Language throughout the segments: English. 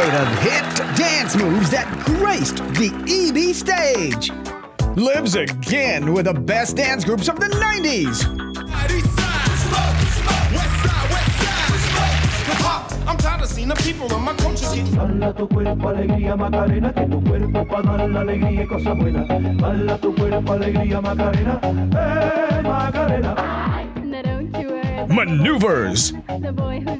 decade of hit dance moves that graced the EB stage. Lives again with the best dance groups of the 90s. Eh, Maneuvers. The boy who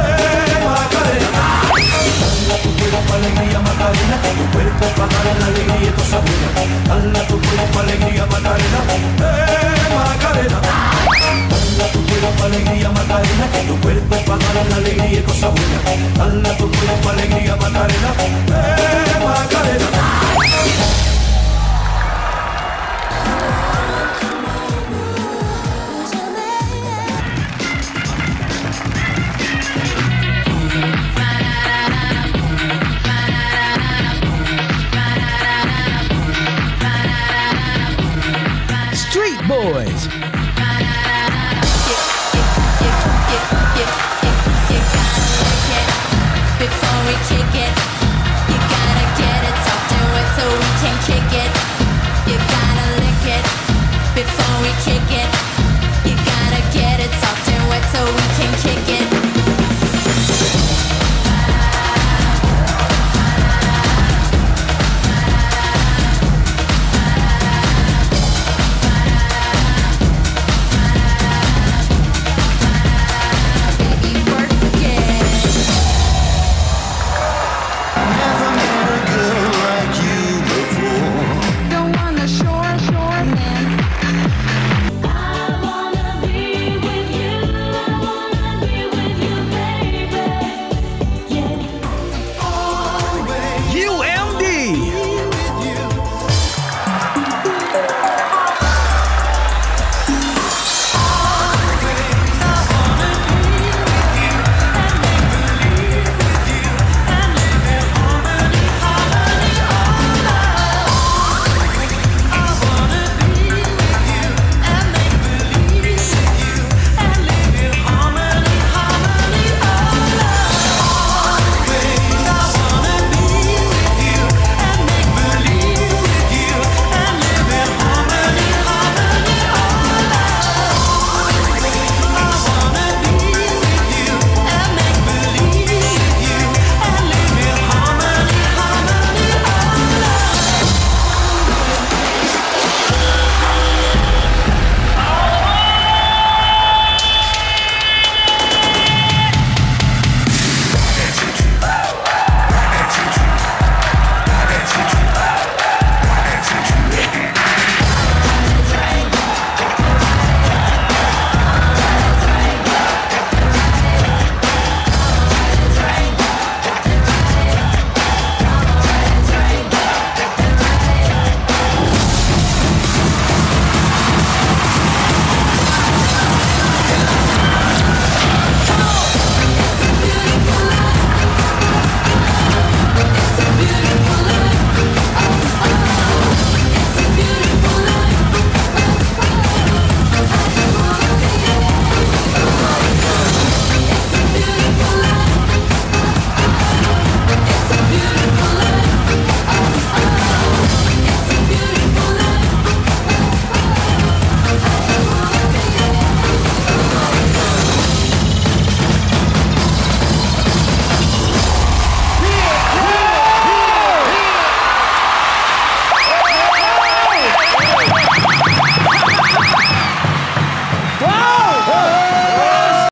sabuela. Dale a tu